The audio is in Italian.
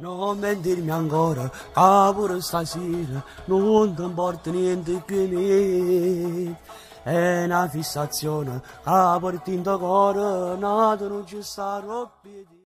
Non mentirmi ancora, che pure stasera non ti importa niente più me. È una fissazione che porti in cuore, nato non ci sta roppi.